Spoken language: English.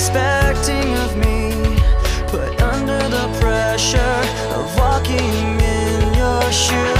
expecting of me, but under the pressure of walking in your shoes.